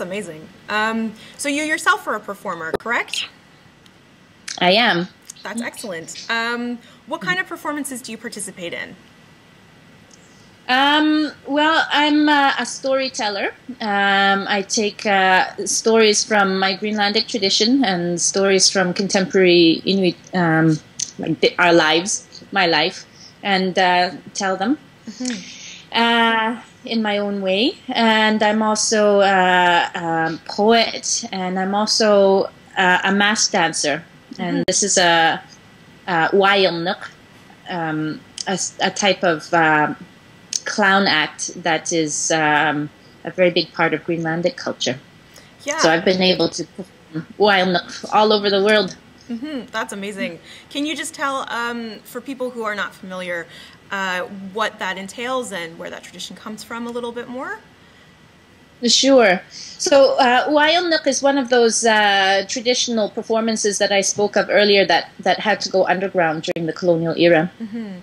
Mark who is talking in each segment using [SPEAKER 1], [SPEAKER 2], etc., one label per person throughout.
[SPEAKER 1] That's amazing. Um, so you yourself are a performer, correct?
[SPEAKER 2] I am.
[SPEAKER 1] That's excellent. Um, what kind of performances do you participate in?
[SPEAKER 2] Um, well, I'm uh, a storyteller. Um, I take uh, stories from my Greenlandic tradition and stories from contemporary Inuit, um, like the, our lives, my life, and uh, tell them mm-hmm. in my own way. And I'm also a, a poet, and I'm also uh, a mask dancer. Mm-hmm. And this is a, a um, a, a, type of uh, clown act that is um, a very big part of Greenlandic culture. Yeah. So I've been able to perform wild all over the world.
[SPEAKER 1] Mm-hmm. That's amazing. Can you just tell, um, for people who are not familiar, uh, what that entails and where that tradition comes from a little bit more?
[SPEAKER 2] Sure. So, uh, is one of those uh, traditional performances that I spoke of earlier that, that had to go underground during the colonial era. Mm-hmm.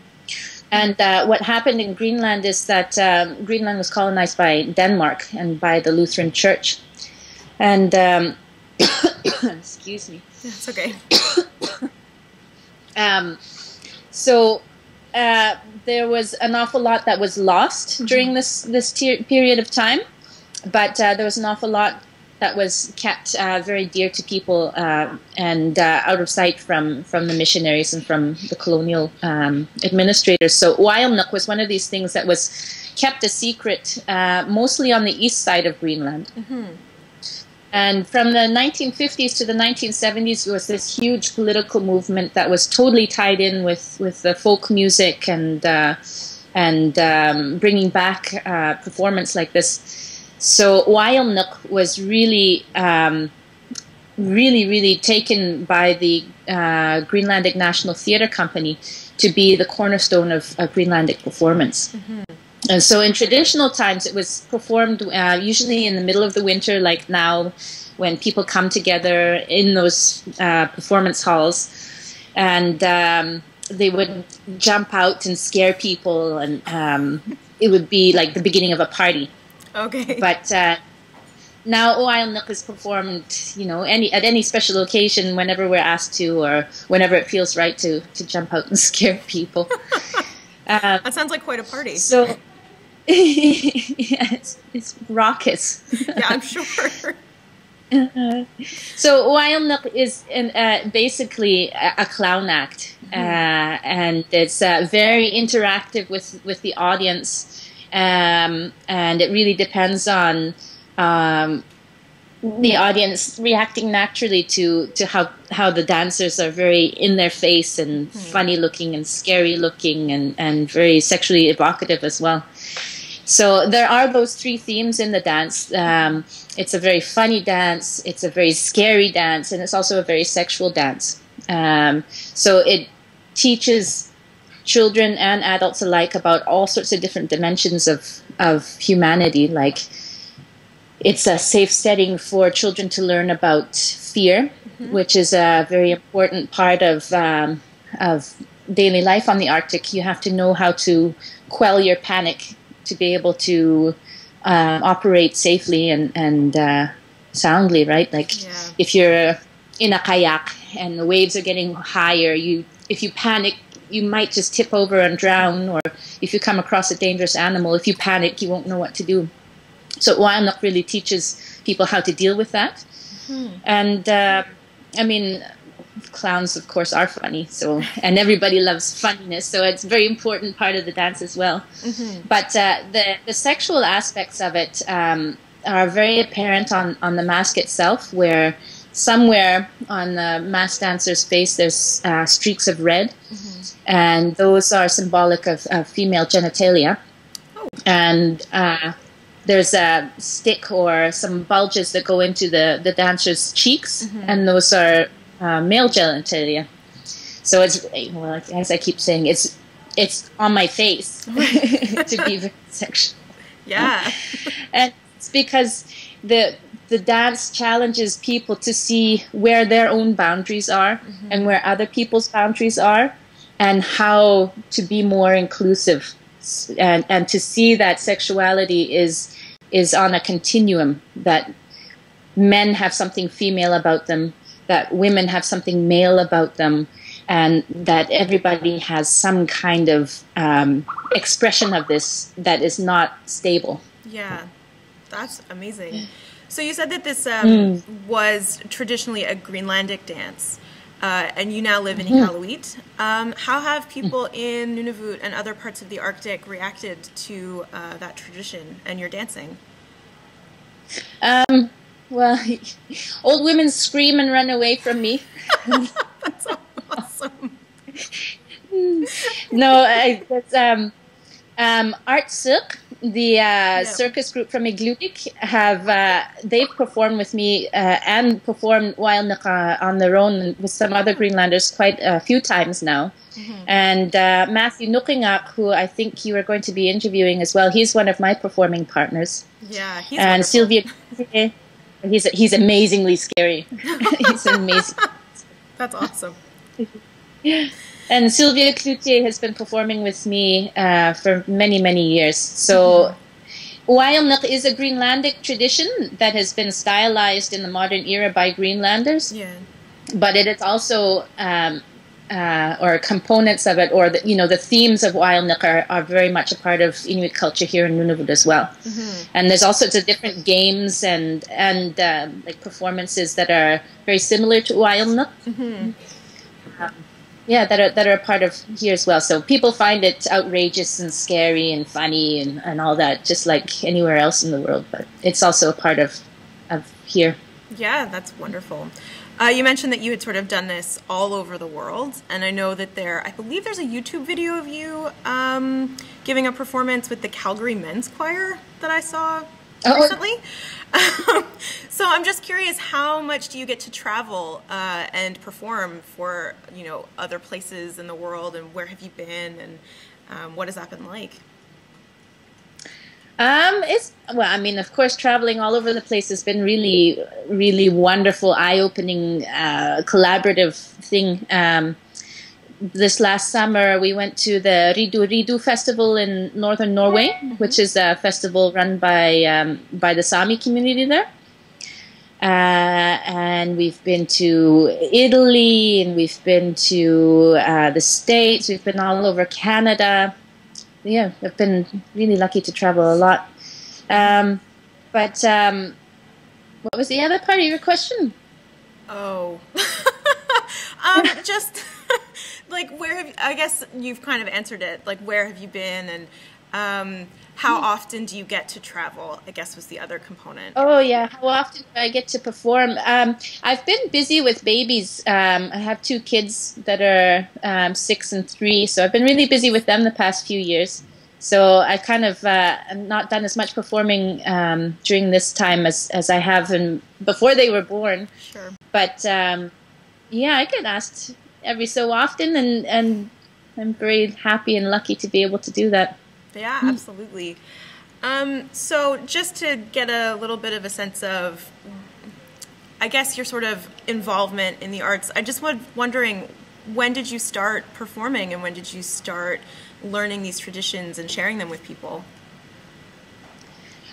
[SPEAKER 2] And uh, what happened in Greenland is that um, Greenland was colonized by Denmark and by the Lutheran Church. And um, excuse me.
[SPEAKER 1] It's okay.
[SPEAKER 2] um, so uh, there was an awful lot that was lost mm-hmm. during this this period of time, but uh, there was an awful lot that was kept uh, very dear to people uh, and uh, out of sight from, from the missionaries and from the colonial um, administrators. So uaajeerneq was one of these things that was kept a secret, uh, mostly on the east side of Greenland. Mm-hmm. And from the 1950s to the 1970s there was this huge political movement that was totally tied in with, with the folk music and uh, and um, bringing back uh, performance like this. So uaajeerneq was really, um, really, really taken by the uh, Greenlandic National Theatre Company to be the cornerstone of, of Greenlandic performance. Mm-hmm. And so in traditional times, it was performed uh, usually in the middle of the winter, like now, when people come together in those uh, performance halls. And um, they would jump out and scare people, and um, it would be like the beginning of a party.
[SPEAKER 1] Okay.
[SPEAKER 2] But uh, now Oil is performed, you know, any at any special occasion whenever we're asked to, or whenever it feels right to to jump out and scare people.
[SPEAKER 1] um, that sounds like quite a party.
[SPEAKER 2] So. yeah, it's, it's raucous.
[SPEAKER 1] yeah, I'm sure.
[SPEAKER 2] Uh, so uaajeerneq is in, uh, basically a, a, clown act, mm-hmm. uh, and it's uh, very interactive with, with the audience um, and it really depends on um, the audience reacting naturally to to how how the dancers are very in their face and mm. funny looking and scary looking and and very sexually evocative as well. So there are those three themes in the dance. Um, it's a very funny dance, it's a very scary dance, and it's also a very sexual dance. Um, so it teaches children and adults alike about all sorts of different dimensions of, of humanity. Like it's a safe setting for children to learn about fear, mm-hmm. which is a very important part of, um, of daily life on the Arctic. You have to know how to quell your panic to be able to um, operate safely and, and uh, soundly, right? Like yeah. if you're in a kayak and the waves are getting higher, you if you panic, you might just tip over and drown, or if you come across a dangerous animal, if you panic, you won't know what to do. So uaajeerneq really teaches people how to deal with that. Mm-hmm. And uh, I mean, clowns, of course, are funny. So and everybody loves funniness, so it's a very important part of the dance as well. Mm-hmm. But uh, the the sexual aspects of it um, are very apparent on on the mask itself, where somewhere on the mask dancer's face there's uh, streaks of red, mm-hmm. and those are symbolic of, of female genitalia. Oh. And uh, there's a stick or some bulges that go into the, the dancer's cheeks, mm-hmm. and those are uh, male genitalia. So it's well, as I keep saying, it's it's on my face to be very sexual.
[SPEAKER 1] Yeah,
[SPEAKER 2] and it's because the the dance challenges people to see where their own boundaries are mm-hmm. and where other people's boundaries are and how to be more inclusive and, and to see that sexuality is is on a continuum that men have something female about them, that women have something male about them, and that everybody has some kind of um, expression of this that is not stable.
[SPEAKER 1] Yeah, that's amazing. So you said that this um, mm. was traditionally a Greenlandic dance. Uh, and you now live in. Iqaluit. Um, how have people in Nunavut and other parts of the Arctic reacted to uh, that tradition and your dancing?
[SPEAKER 2] Um, well, old women scream and run away from me.
[SPEAKER 1] That's awesome.
[SPEAKER 2] no, I, that's um, um, Art Cirque, the uh, yeah. circus group from Igloolik, have uh, they've performed with me uh, and performed Wailnika on their own with some other Greenlanders quite a few times now. Mm-hmm. And uh, Matthew Nuqingaq, who I think you are going to be interviewing as well, he's one of my performing partners.
[SPEAKER 1] Yeah,
[SPEAKER 2] he's and wonderful. Sylvia, he's he's amazingly scary. he's amazing.
[SPEAKER 1] That's awesome.
[SPEAKER 2] And Sylvia Cloutier has been performing with me uh, for many, many years. So, mm-hmm. is a Greenlandic tradition that has been stylized in the modern era by Greenlanders.
[SPEAKER 1] Yeah.
[SPEAKER 2] But it is also, um, uh, or components of it, or the, you know, the themes of uaajeerneq are, are very much a part of Inuit culture here in Nunavut as well. Mm-hmm. And there's all sorts of different games and and um, like performances that are very similar to uaajeerneq. Mm-hmm. Um, yeah, that are that are a part of here as well. So people find it outrageous and scary and funny and, and all that, just like anywhere else in the world. But it's also a part of of here.
[SPEAKER 1] Yeah, that's wonderful. Uh, you mentioned that you had sort of done this all over the world, and I know that there, I believe there's a YouTube video of you um, giving a performance with the Calgary Men's Choir that I saw oh. recently. so I'm just curious, how much do you get to travel uh, and perform for you know other places in the world, and where have you been, and um, what has that been like?
[SPEAKER 2] Um, it's well, I mean, of course, traveling all over the place has been really, really wonderful, eye-opening, uh, collaborative thing. Um, this last summer, we went to the Riddu Riđđu Festival in northern Norway, mm-hmm. which is a festival run by um, by the Sami community there. Uh, and we've been to Italy, and we've been to uh, the States. We've been all over Canada. Yeah, I've been really lucky to travel a lot. Um, but um, what was the other part of your question?
[SPEAKER 1] Oh, um, just like where have I guess you've kind of answered it. Like where have you been and um, how often do you get to travel? I guess was the other component.
[SPEAKER 2] Oh yeah, how often do I get to perform? Um, I've been busy with babies. Um, I have two kids that are um, six and three, so I've been really busy with them the past few years. So I kind of uh, not done as much performing um, during this time as, as I have in, before they were born.
[SPEAKER 1] Sure.
[SPEAKER 2] But um, yeah, I get asked every so often, and and I'm very happy and lucky to be able to do that.
[SPEAKER 1] Yeah, absolutely. Um, so just to get a little bit of a sense of, I guess your sort of involvement in the arts. I just was wondering, when did you start performing, and when did you start learning these traditions and sharing them with people?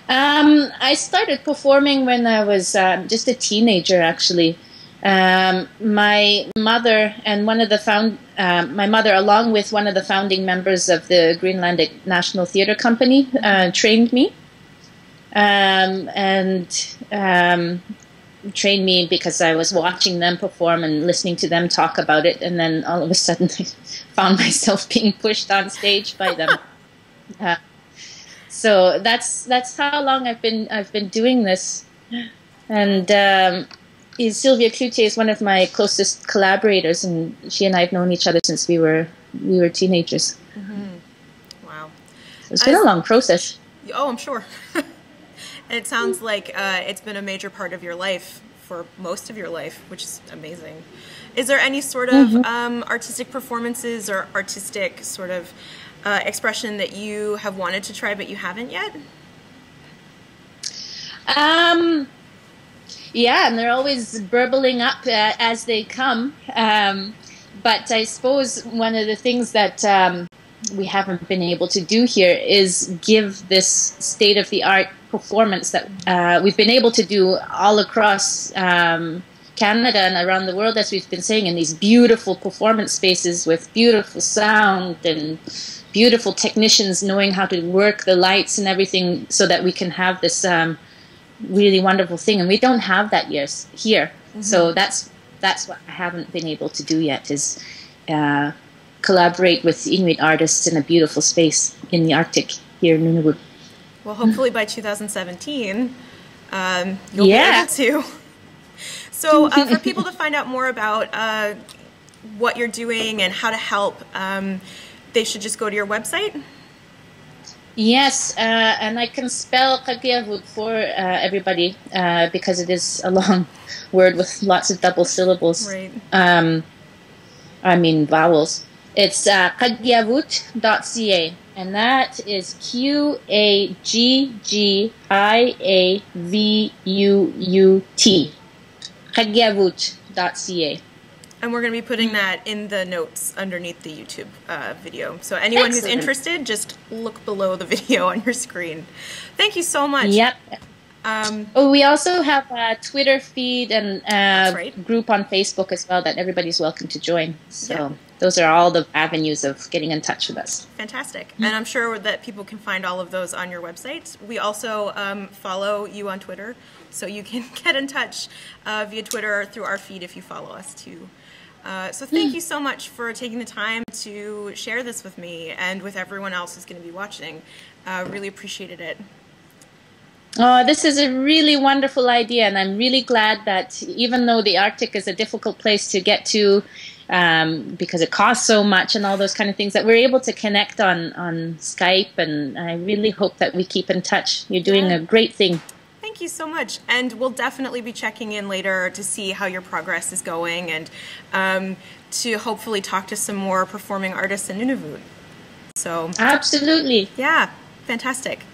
[SPEAKER 2] Um, I started performing when I was uh, just a teenager, actually. Um, my mother and one of the found um, my mother, along with one of the founding members of the Greenlandic National Theatre Company, uh, trained me, um, and um, trained me because I was watching them perform and listening to them talk about it, and then all of a sudden I found myself being pushed on stage by them. Uh, so that's that's how long I've been I've been doing this, and um, is Sylvia Cloutier is one of my closest collaborators, and she and I have known each other since we were we were teenagers.
[SPEAKER 1] Mm-hmm. Wow,
[SPEAKER 2] so it's been As, a long process.
[SPEAKER 1] Oh, I'm sure. it sounds like uh, it's been a major part of your life for most of your life, which is amazing. Is there any sort of mm-hmm. um, artistic performances or artistic sort of uh, expression that you have wanted to try but you haven't yet?
[SPEAKER 2] Um, yeah, and they're always burbling up uh, as they come. Um, but I suppose one of the things that um, we haven't been able to do here is give this state of the art performance that uh, we've been able to do all across um, Canada and around the world, as we've been saying, in these beautiful performance spaces with beautiful sound and beautiful technicians knowing how to work the lights and everything so that we can have this um, really wonderful thing. And we don't have that years here. Mm-hmm. So that's that's what I haven't been able to do yet is uh, collaborate with Inuit artists in a beautiful space in the Arctic here in Nunavut.
[SPEAKER 1] Well, hopefully by 2017, um, you'll yeah. be able to. So, uh, for people to find out more about uh, what you're doing and how to help, um, they should just go to your website.
[SPEAKER 2] Yes, uh, and I can spell Qaggiavvut for uh, everybody uh, because it is a long word with lots of double syllables.
[SPEAKER 1] Right.
[SPEAKER 2] Um, I mean vowels. It's uh, and that is Q A G G I A V U U T. Qaggiavvut.ca.
[SPEAKER 1] And we're going to be putting that in the notes underneath the YouTube uh, video. So anyone Excellent. who's interested, just look below the video on your screen. Thank you so much.
[SPEAKER 2] Yep. Um, oh, we also have a Twitter feed and a right. group on Facebook as well that everybody's welcome to join. So yeah. those are all the avenues of getting in touch with us.
[SPEAKER 1] Fantastic. Mm-hmm. And I'm sure that people can find all of those on your website. We also um, follow you on Twitter, so you can get in touch uh, via Twitter or through our feed if you follow us too. Uh, so thank you so much for taking the time to share this with me and with everyone else who's going to be watching. Uh, really appreciated it.
[SPEAKER 2] Oh, this is a really wonderful idea, and I'm really glad that even though the Arctic is a difficult place to get to um, because it costs so much and all those kind of things, that we're able to connect on, on Skype, and I really hope that we keep in touch. You're doing yeah. a great thing.
[SPEAKER 1] Thank you so much. And we'll definitely be checking in later to see how your progress is going and um, to hopefully talk to some more performing artists in Nunavut. So,
[SPEAKER 2] absolutely.
[SPEAKER 1] Yeah, fantastic.